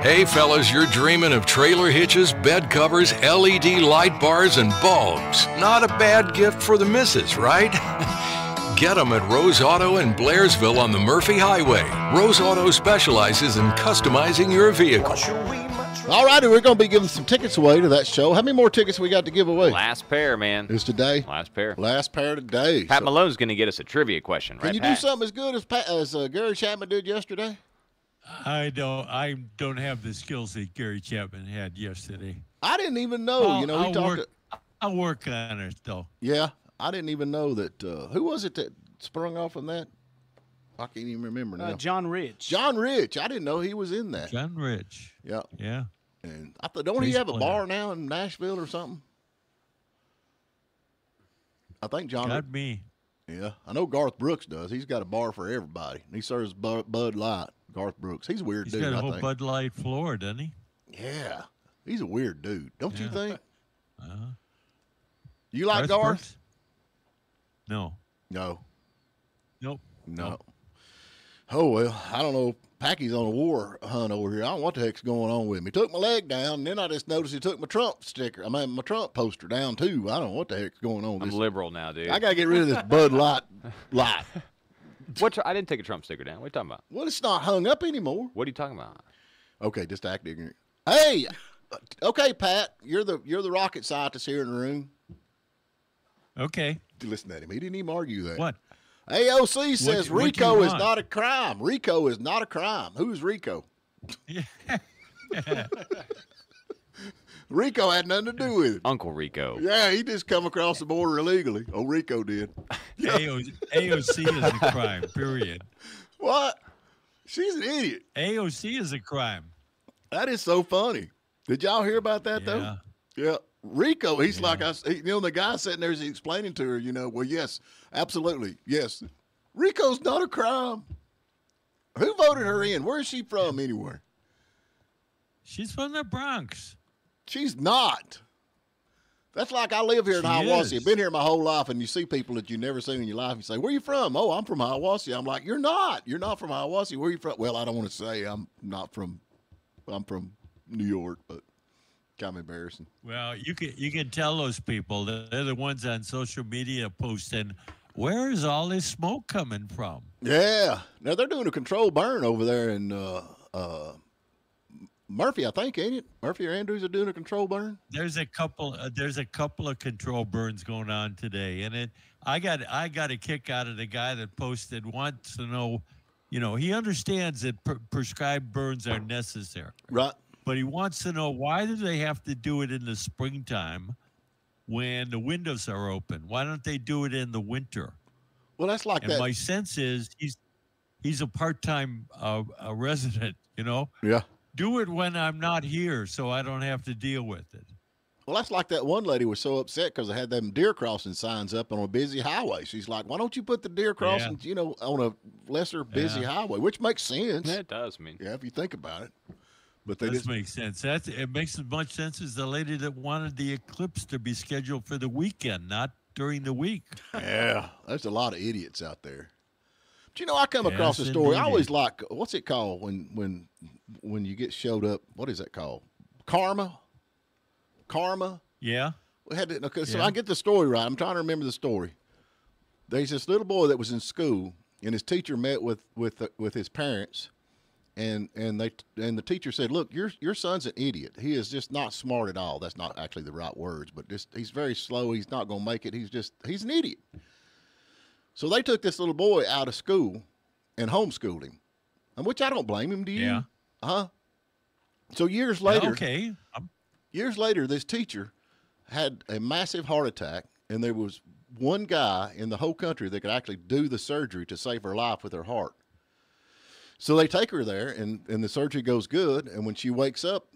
Hey, fellas, you're dreaming of trailer hitches, bed covers, LED light bars, and bulbs. Not a bad gift for the missus, right? (laughs) Get them at Rose Auto in Blairsville on the Murphy Highway. Rose Auto specializes in customizing your vehicle. All righty, we're going to be giving some tickets away to that show. How many more tickets we got to give away? Last pair, man. Is today? Last pair. Last pair today. Pat So- Malone's going to get us a trivia question, right? Can you Pat? do something as good as Pat, as uh, Gary Chapman did yesterday? I don't. I don't have the skills that Gary Chapman had yesterday. I didn't even know. I'll- you know, he I'll talked. work- I'll work on it though. Yeah, I didn't even know that. Uh, who was it that sprung off from that? I can't even remember now. Uh, John Rich. John Rich. I didn't know he was in that. John Rich. Yeah. Yeah. And I thought, don't he have a bar now in Nashville or something? I think John. Got me. Yeah, I know Garth Brooks does. He's got a bar for everybody. He serves Bud, Bud Light. Garth Brooks. He's a weird He's dude. got a I whole think. Bud Light floor, doesn't he? Yeah, he's a weird dude. Don't you think? Uh-huh. You like Garth Garth? No. No. Nope. No. Oh well, I don't know. Packy's on a war hunt over here. I don't know what the heck's going on with me. Took my leg down, and then I just noticed he took my Trump sticker. I mean, my Trump poster down too. I don't know what the heck's going on. I'm This- liberal now, dude. I gotta get rid of this Bud Light. (laughs) Light. What? I didn't take a Trump sticker down. What are you talking about? Well, it's not hung up anymore. What are you talking about? Okay, just act ignorant. Hey, uh, okay, Pat, you're the you're the rocket scientist here in the room. Okay. Listen to him. He didn't even argue that. What? AOC says what you RICO is not a crime. RICO is not a crime. Who's RICO? (laughs) Rico had nothing to do with it. Uncle Rico. Yeah, he just come across the border illegally. Oh, Rico did. (laughs) AOC, AOC is a crime. Period. What? She's an idiot. AOC is a crime. That is so funny. Did y'all hear about that though? Yeah. Yeah. Rico, he's like I, he- you know, the guy sitting there is explaining to her, you know, well, yes, absolutely, yes. Rico's not a crime. Who voted her in? Where is she from anywhere? She's from the Bronx. She's not. That's like I live here in She Hiawassee. is. I've been here my whole life, and you see people that you never seen in your life. You say, "Where you from?" Oh, I'm from Hiawassee. I'm like, "You're not. You're not from Hiawassee. Where are you from?" Well, I don't want to say I'm not from. I'm from New York, but kind of embarrassing. Well, you can you can tell those people that they're the ones on social media posting, "Where is all this smoke coming from?" Yeah. Now they're doing a controlled burn over there in uh, uh, Murphy, I think, ain't it? Murphy or Andrews are doing a control burn. There's a couple. Uh, there's a couple of control burns going on today, and it. I got I got a kick out of the guy that posted wants to know, you know, he understands that pre- prescribed burns are necessary. Right. But he wants to know why do they have to do it in the springtime when the windows are open? Why don't they do it in the winter? Well, that's like and that. my sense is he's he's a part-time uh, a resident. (laughs) You know. Yeah. Do it when I'm not here, so I don't have to deal with it. Well, that's like that one lady was so upset because they had them deer crossing signs up on a busy highway. She's like, "Why don't you put the deer crossings, you know, on a lesser busy Yeah. highway?" Which makes sense. That does. Mean, yeah, if you think about it. But they That makes sense. That it makes as much sense as the lady that wanted the eclipse to be scheduled for the weekend, not during the week. yeah, there's a lot of idiots out there. But you know, I come across a Yes, story. I always like what's it called when when when you get showed up. What is that called? Karma. Karma. Yeah. We had to, okay, so Yeah. I get the story right. I'm trying to remember the story. There's this little boy that was in school, and his teacher met with with with his parents, and and they and the teacher said, "Look, your your son's an idiot. He is just not smart at all. That's not actually the right words, but just he's very slow. He's not going to make it. He's just he's an idiot." So they took this little boy out of school and homeschooled him, and which I don't blame him. Do you? Yeah. Huh? So years later, okay. years later, this teacher had a massive heart attack, and there was one guy in the whole country that could actually do the surgery to save her life with her heart. So they take her there, and, and the surgery goes good. And when she wakes up,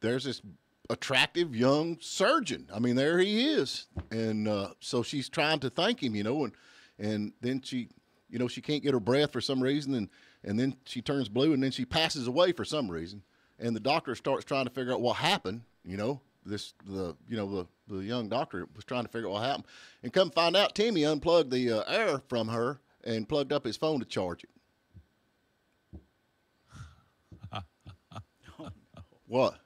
there's this attractive young surgeon. I mean, there he is. And uh, so she's trying to thank him, you know, and and then she, you know, she can't get her breath for some reason, and and then she turns blue, and then she passes away for some reason. And the doctor starts trying to figure out what happened. You know, this the you know the the young doctor was trying to figure out what happened, and come find out, Timmy unplugged the uh, air from her and plugged up his phone to charge it. What?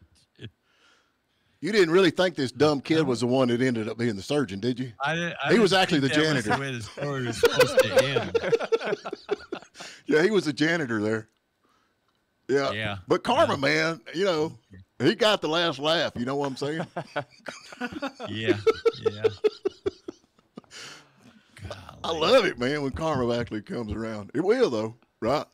You didn't really think this dumb kid was the one that ended up being the surgeon, did you? I, didn't- I he was actually the that was janitor. the way the story was (laughs) supposed to end. (laughs) yeah, he was the janitor there. Yeah. Yeah. But Karma, man, you know, he got the last laugh. You know what I'm saying? (laughs) Yeah. Yeah. I love it, man, when Karma actually comes around. It will, though, right?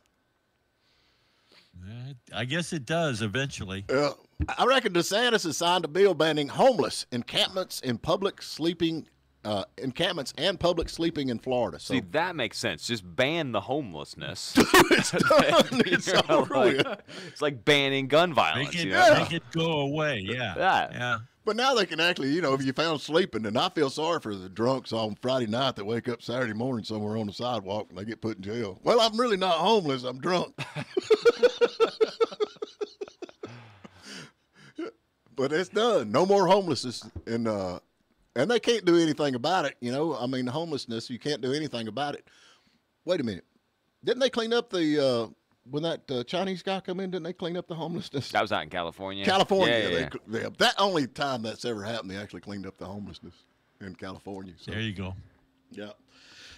I guess it does eventually. Yeah. I reckon DeSantis has signed a bill banning homeless encampments in public sleeping, uh, encampments and public sleeping in Florida. So See, that makes sense. Just ban the homelessness. (laughs) it's (laughs) done. (laughs) It's know, over like- with. it's like banning gun violence. Make it, you know? make it go away. Yeah. Yeah. Yeah. But now they can actually, you know, if you found sleeping, and I feel sorry for the drunks on Friday night that wake up Saturday morning somewhere on the sidewalk and they get put in jail. Well, I'm really not homeless. I'm drunk. But it's done. No more homelessness, and uh, and they can't do anything about it. You know, I mean, homelessness. You can't do anything about it. Wait a minute. Didn't they clean up the uh, when that uh, Chinese guy come in? Didn't they clean up the homelessness? That was out in California. California. Yeah, yeah, they, yeah. they- that only time that's ever happened, they actually cleaned up the homelessness in California. So. There you go. Yeah.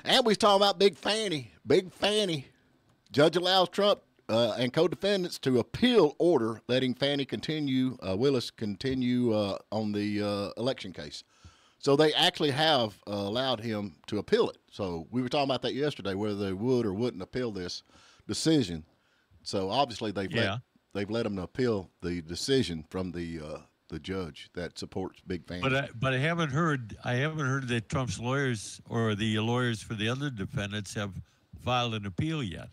And we was talking about Big Fanny. Big Fanny. Judge allows Trump uh, and co-defendants to appeal order letting Fani continue, uh, Willis continue uh, on the uh, election case. So they actually have uh, allowed him to appeal it. So we were talking about that yesterday, whether they would or wouldn't appeal this decision. So obviously they've Yeah. let, they've let him appeal the decision from the uh, the judge that supports Big Fanny. But I, but I haven't heard I haven't heard that Trump's lawyers or the lawyers for the other defendants have filed an appeal yet.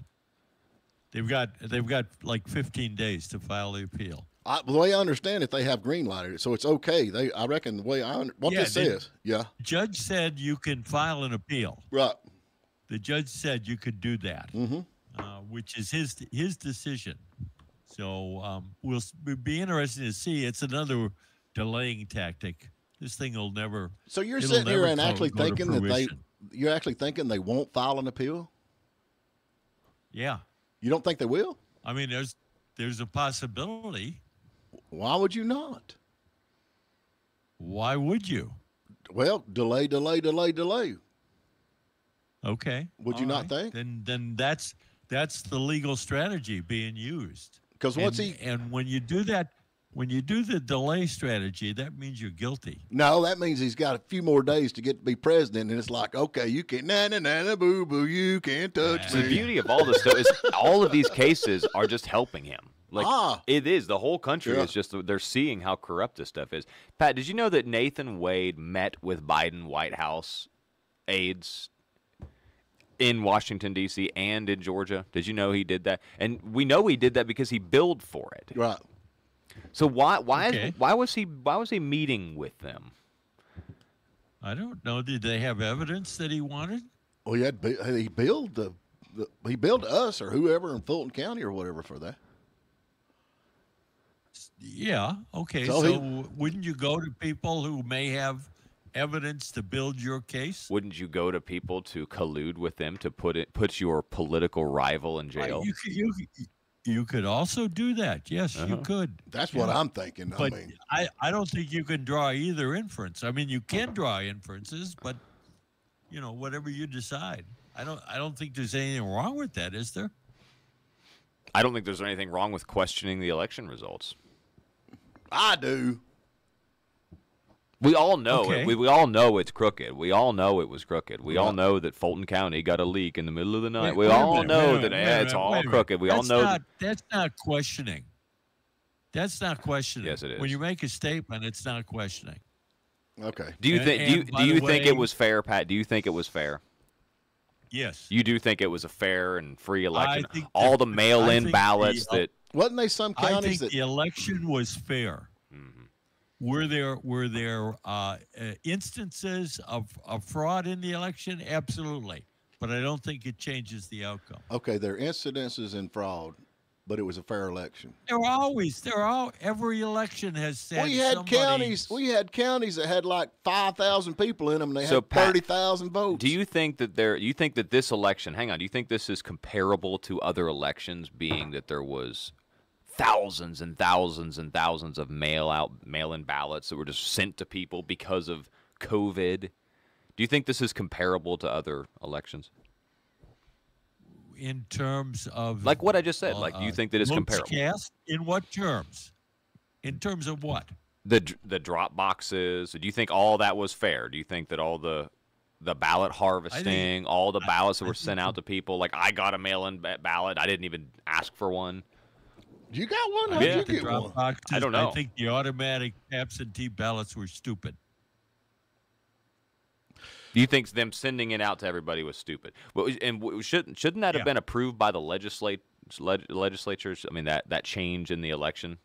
They've got they've got like 15 days to file the appeal. I, the way I understand it, they have green lighted it, so it's okay. They, I reckon, the way I what Yeah, this they- yeah, Judge said you can file an appeal. right. The judge said you could do that, mm-hmm. uh, which is his his decision. So um, we'll it'll be interesting to see. It's another delaying tactic. This thing will never. So you're sitting here and actually thinking that they, you're actually thinking they won't file an appeal. Yeah, You don't think they will? I mean, there's there's a possibility. Why would you not? Why would you? Well, delay, delay, delay, delay. Okay. Would you all not right. think? Then then that's that's the legal strategy being used. 'Cause once And- he- and when you do that when you do the delay strategy, that means you're guilty. No, that means he's got a few more days to get to be president, and it's like, okay, you can't, na na na na boo boo, you can't touch So me. the beauty of all this stuff is all of these cases are just helping him. Like Ah. it is the whole country Yeah. is just they're seeing how corrupt this stuff is. Pat, did you know that Nathan Wade met with Biden White House aides in Washington D.C. and in Georgia? Did you know he did that? And we know he did that because he billed for it. Right. So why why Okay. is, why was he why was he meeting with them? I don't know. Did they have evidence that he wanted? Well, he had he billed the, the he billed us or whoever in Fulton County or whatever for that. Yeah. Okay. So So, he- wouldn't you go to people who may have evidence to build your case? Wouldn't you go to people to collude with them to put it put your political rival in Right, jail? You you, could- you could also do that. Yes, you Uh-huh. could. That's what Yeah. I'm thinking. I But mean, I, I don't think you can draw either inference. I mean, you can draw inferences, but you know, whatever you decide. I don't I don't think there's anything wrong with that, is there? I don't think there's anything wrong with questioning the election results. I do. We all know Okay. it. We, we all know it's crooked. We all know it was crooked. We all know that Fulton County got a leak in the middle of the night. Wait- we wait all minute, know wait a that minute, eh, wait a it's minute, all wait a minute. crooked. We all know Not, that. that's not questioning. That's not questioning. Yes, it is. When you make a statement, it's not questioning. Okay. Do you think? Do you, do you the think it was fair, Pat? Do you think it was fair? Yes. You do think it was a fair and free election? think all the- the mail-in ballots the- that Wasn't they some counties I counties think that the election was fair. Were there were there uh, uh, instances of, of fraud in the election? Absolutely, but I don't think it changes the outcome. okay, there are incidences in fraud, but it was a fair election. There are always there are all, every election has had we had somebody- counties. We had counties that had like five thousand people in them. and They So, had thirty thousand votes. Do you think that there? You think that this election? Hang on. Do you think this is comparable to other elections, being that there was thousands and thousands and thousands of mail out, mail-in ballots that were just sent to people because of COVID? Do you think this is comparable to other elections? in terms of Like what I just said. Uh, like, do you uh, think that it's comparable? Cast in what terms? In terms of what? The the drop boxes. Do you think all that was fair? Do you think that all the the ballot harvesting, all the ballots that were sent out to people, like I got a mail-in ballot, I didn't even ask for one. You got one? I How'd Yeah. you think the get one? boxes, I don't know. I think the automatic absentee ballots were stupid. Do you think them sending it out to everybody was stupid? Well, and shouldn't shouldn't that have been approved by the legislate leg- legislatures? I mean that that change in the election.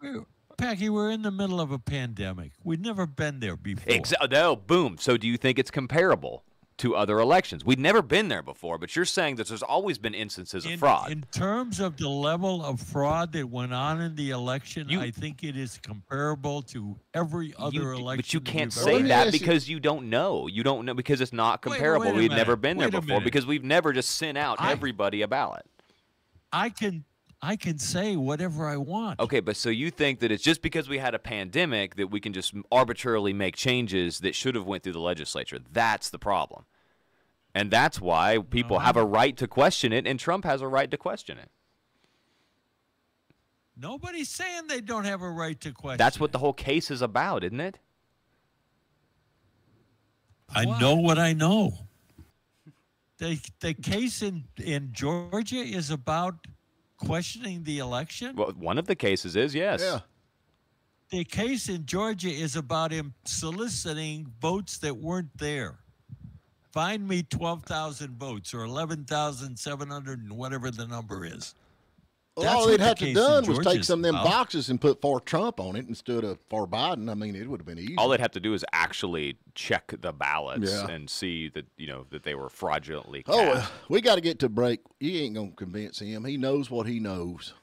We're- Packy, we're in the middle of a pandemic. We've never been there before. Exa- no, boom. So do you think it's comparable to other elections? We've never been there before, but you're saying that there's always been instances of in, fraud. In terms of the level of fraud that went on in the election, You- I think it is comparable to every other You- election. but you can't say ever that because you don't know. You don't know because it's not comparable. wait a We've never been there Wait a before because we've never just sent out I- everybody a ballot. I can I can say whatever I want. Okay, but so you think that it's just because we had a pandemic that we can just arbitrarily make changes that should have went through the legislature. That's the problem. And that's why people have a uh-huh. right to question it and Trump has a right to question it. Nobody's saying they don't have a right to question. That's what the whole case is about, isn't it? I know what I know. The the case in in Georgia is about questioning the election. Well, one of the cases is, yes. Yeah. The case in Georgia is about him soliciting votes that weren't there. Find me 12,000 votes or 11,700 and whatever the number is. Well, That's all they'd the have to case in done was take some of them about. boxes and put for Trump on it instead of for Biden. I mean, it would have been easy. All they'd have to do is actually check the ballots Yeah. and see that, you know, that they were fraudulently Oh, cast. well, we got to get to break. You ain't gonna convince him. He knows what he knows.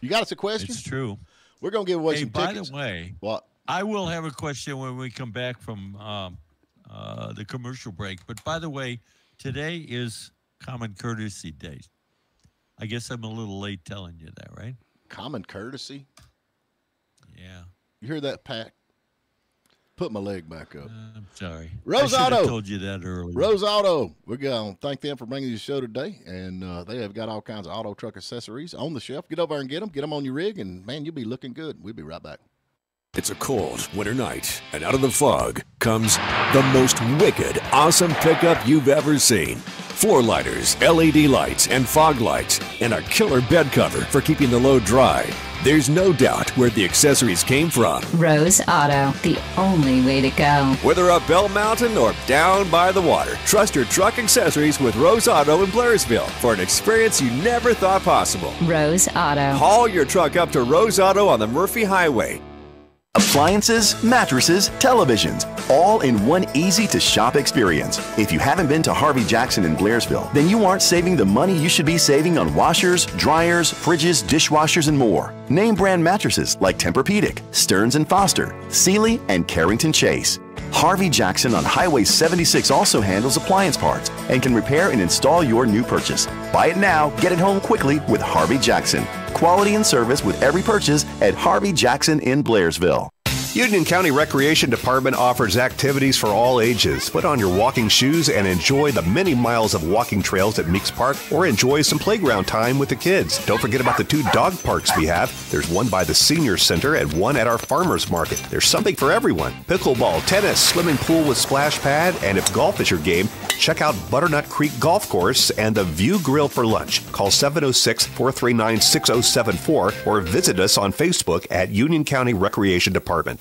You got us a question? It's true. We're gonna give away Hey, some by tickets. the way, what? I will have a question when we come back from um, uh, the commercial break. But by the way, today is Common Courtesy Day. I guess I'm a little late telling you that, right? Common courtesy. Yeah. You hear that, Pat? Put my leg back up. I'm sorry. Rose I Auto. told you that earlier. Rose Auto. We're going to thank them for bringing you the show today. And uh, they have got all kinds of auto truck accessories on the shelf. Get over there and get them. Get them on your rig, and man, you'll be looking good. We'll be right back. It's a cold winter night, and out of the fog comes the most wicked, awesome pickup you've ever seen. Floor lighters, LED lights, and fog lights, and a killer bed cover for keeping the load dry. There's no doubt where the accessories came from. Rose Auto, the only way to go. Whether up Bell Mountain or down by the water, trust your truck accessories with Rose Auto in Blairsville for an experience you never thought possible. Rose Auto. Haul your truck up to Rose Auto on the Murphy Highway. Appliances, mattresses, televisions, all in one easy to shop experience. If you haven't been to Harvey Jackson in Blairsville, then you aren't saving the money you should be saving on washers, dryers, fridges, dishwashers, and more. Name brand mattresses like Tempur-Pedic, Stearns and Foster, Sealy, and Carrington Chase. Harvey Jackson on Highway 76 also handles appliance parts and can repair and install your new purchase. Buy it now, get it home quickly with Harvey Jackson. Quality and service with every purchase at Harvey Jackson in Blairsville. Union County Recreation Department offers activities for all ages. Put on your walking shoes and enjoy the many miles of walking trails at Meeks Park or enjoy some playground time with the kids. Don't forget about the two dog parks we have. There's one by the Senior Center and one at our Farmers Market. There's something for everyone. Pickleball, tennis, swimming pool with splash pad, and if golf is your game, check out Butternut Creek Golf Course and the View Grill for lunch. Call 706 439 6074 or visit us on Facebook at Union County Recreation Department.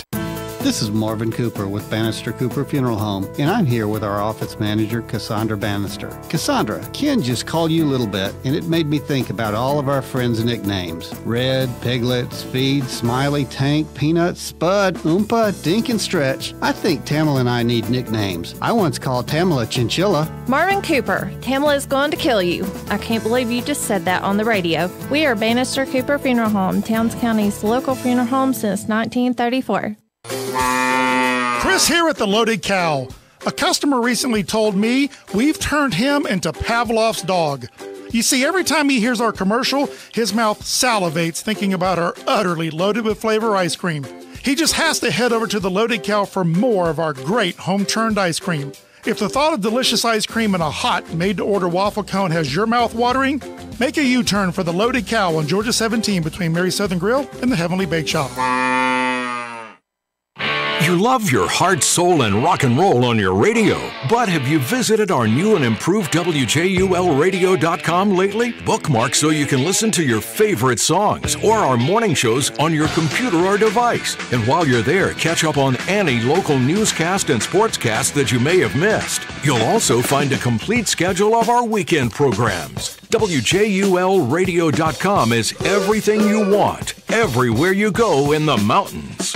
This is Marvin Cooper with Bannister Cooper Funeral Home, and I'm here with our office manager, Cassandra Bannister. Cassandra, Ken just called you a Little Bit, and it made me think about all of our friends' nicknames Red, Piglet, Speed, Smiley, Tank, Peanut, Spud, Oompa, Dink, and Stretch. I think Tamala and I need nicknames. I once called Tamala Chinchilla. Marvin Cooper, Tamala is going to kill you. I can't believe you just said that on the radio. We are Bannister Cooper Funeral Home, Towns County's local funeral home since 1934. Chris here at the Loaded Cow. A customer recently told me we've turned him into Pavlov's dog. You see, every time he hears our commercial, his mouth salivates thinking about our utterly loaded with flavor ice cream. He just has to head over to the Loaded Cow for more of our great home churned ice cream. If the thought of delicious ice cream in a hot, made to order waffle cone has your mouth watering, make a U turn for the Loaded Cow on Georgia 17 between Mary Southern Grill and the Heavenly Bake Shop. You love your heart, soul, and rock and roll on your radio, but have you visited our new and improved WJULradio.com lately? Bookmark so you can listen to your favorite songs or our morning shows on your computer or device. And while you're there, catch up on any local newscast and sportscast that you may have missed. You'll also find a complete schedule of our weekend programs. WJULradio.com is everything you want, everywhere you go in the mountains.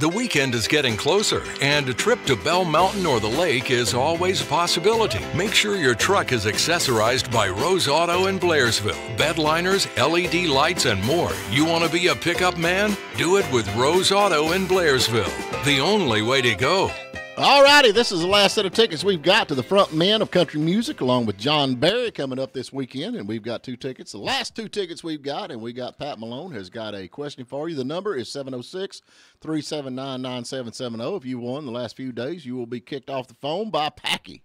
The weekend is getting closer, and a trip to Bell Mountain or the lake is always a possibility. Make sure your truck is accessorized by Rose Auto in Blairsville. Bedliners, LED lights, and more. You want to be a pickup man? Do it with Rose Auto in Blairsville. The only way to go. All righty, this is the last set of tickets we've got to the front men of country music, along with John Berry coming up this weekend, and we've got two tickets. The last two tickets we've got, and we got Pat Malone has got a question for you. The number is 706 379 9770. If you won the last few days, you will be kicked off the phone by Packy.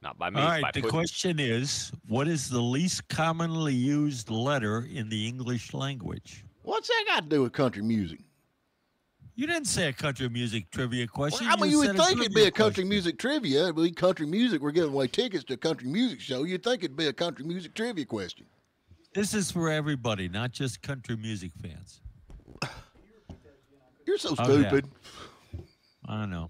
Not by me. All right. by The Putin. question is, what is the least commonly used letter in the English language? What's that got to do with country music? You didn't say a country music trivia question. I mean, you would think it'd be a country question. music trivia. Be country music. We're giving away tickets to a country music show. You'd think it'd be a country music trivia question. This is for everybody, not just country music fans. (sighs) You're so Okay. stupid. I know.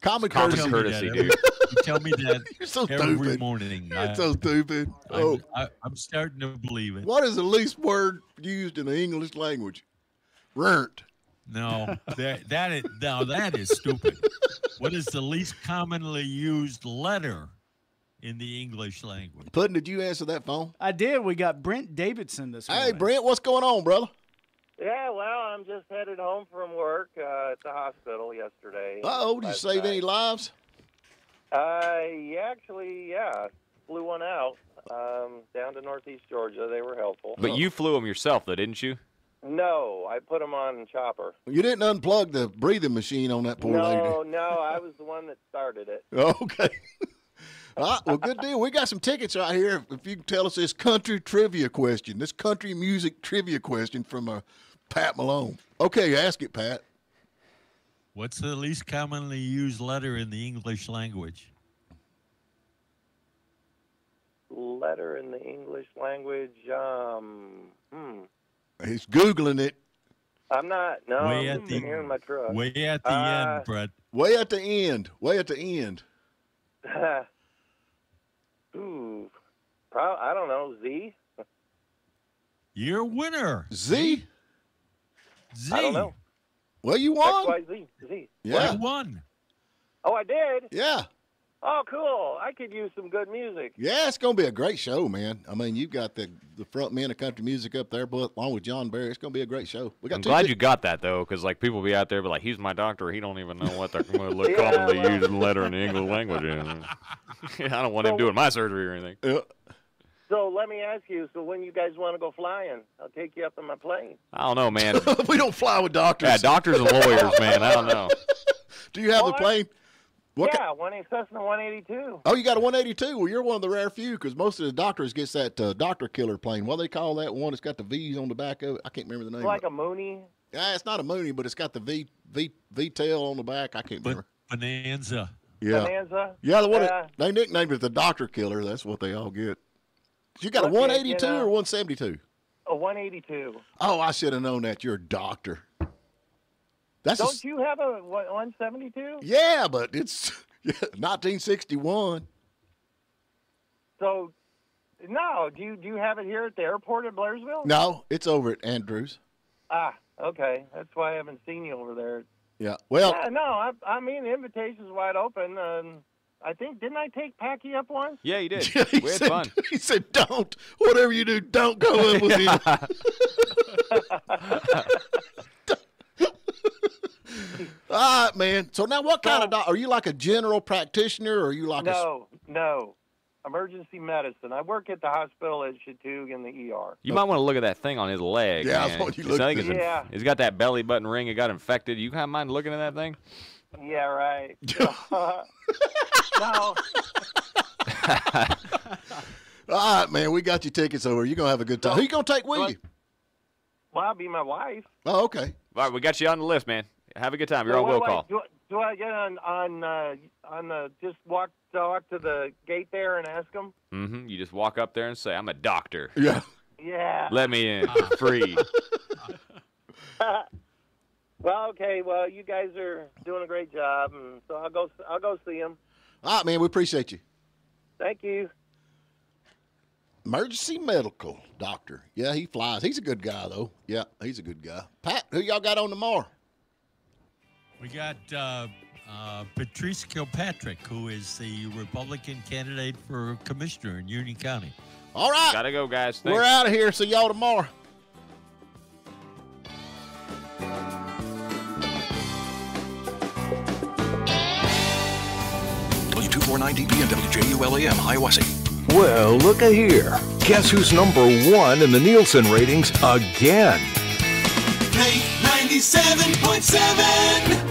Common courtesy. courtesy, dude. You tell me that (laughs) You're so every stupid. morning. You're I- so stupid. I'm, Oh, I, I'm starting to believe it. what is the least word used in the English language? Rent. No, that that is now that is stupid. what is the least commonly used letter in the English language? Puddin, did you answer that phone? I did. We got Brent Davidson this morning. Hey. Brent, what's going on, brother? Yeah, well, I'm just headed home from work uh, at the hospital yesterday. Uh oh, did you save night. any lives? Uh, yeah, actually, yeah, flew one out um, down to northeast Georgia. They were helpful. But you flew them yourself, though, didn't you? No, I put them on chopper. You didn't unplug the breathing machine on that poor no, lady. no, no, I was the one that started it. (laughs) Okay. (laughs) All right, well, good deal. We got some tickets right here. If you can tell us this country trivia question, this country music trivia question from uh, Pat Malone. Okay, ask it, Pat. What's the least commonly used letter in the English language? Letter in the English language. Um, hmm. He's googling it. I'm not. No, Way I'm at the- here in my truck. Way at the Uh, end, Brett. Way at the end. Way at the end. (laughs) Ooh, pro- I don't know. Z. You're a winner. Z. Z. I don't know. Well, you won. Y Z Z. Yeah. You won. Oh, I did. Yeah. Oh, cool. I could use some good music. Yeah, it's going to be a great show, man. I mean, you've got the the front men of country music up there, but along with John Berry, it's going to be a great show. We got I'm glad ti- you got that though, because like people be out there, be like, "He's my doctor. He don't even know what they're look (laughs) Yeah, commonly well- used letter in the English language." is." (laughs) (laughs) I don't want him doing my surgery or anything. So let me ask you. So when you guys want to go flying, I'll take you up in my plane. I don't know, man. we don't fly with doctors. Yeah, doctors and lawyers, man. I don't know. Do you have the What? plane? What ki- yeah, one Cessna 182. Oh, you got a 182. Well, you're one of the rare few because most of the doctors gets that uh, doctor killer plane. What do they call that one? It's got the V's on the back of it. I can't remember the name. It's like of a Mooney. Yeah, it's not a Mooney, but it's got the V V V tail on the back. I can't remember. Bonanza. Yeah, Bonanza. yeah. The one Yeah. they nicknamed it the doctor killer. That's what they all get. You got a Look, you 182 know- or 172? A 182. Oh, I should have known that. You're a doctor. That's Don't s- you have a 172? yeah, but it's (laughs) 1961. So, no. Do you do you have it here at the airport at Blairsville? No, it's over at Andrews. Ah, okay. That's why I haven't seen you over there. Yeah. Well, yeah, no. I, I mean, the invitation's wide open. And I think didn't I take Packy up once? Yeah, you did. (laughs) Yeah, he we had said, fun. (laughs) He said, "Don't whatever you do, don't go up with him." All right, man. So now, what kind of doc? Are you like a general practitioner, or are you like a? no, no. Emergency medicine. I work at the hospital at Chatuge in the ER. You might want to look at that thing on his leg. Yeah, I man. thought you 'Cause I looked think at it's it. Yeah. He's got that belly button ring. It got infected. You kind of mind looking at that thing? Yeah, right. (laughs) (laughs) no. (laughs) All right, man. We got your tickets over. You're gonna have a good time. Who you gonna take with you? Well, I'll be my wife. Oh, okay. All right, we got you on the list, man. Have a good time. You're So on what will do I- call. Do, do I get on on uh, on the just walk talk to the gate there and ask them? Mm-hmm. You just walk up there and say, "I'm a doctor. Yeah. Yeah. Let me in (laughs) free." (laughs) well, okay. Well, you guys are doing a great job, and so I'll go. I'll go see them. All right, man. We appreciate you. Thank you. Emergency medical doctor. Yeah, he flies. He's a good guy, though. Yeah, he's a good guy. Pat, who y'all got on tomorrow? We got uh, uh, Patrice Kilpatrick, who is the Republican candidate for commissioner in Union County. All right. Gotta go, guys. We're out of here. See y'all tomorrow. W249DB and WJULAM, Hiawassee. Well, look a here. Guess who's number one in the Nielsen ratings again? Play 97.7.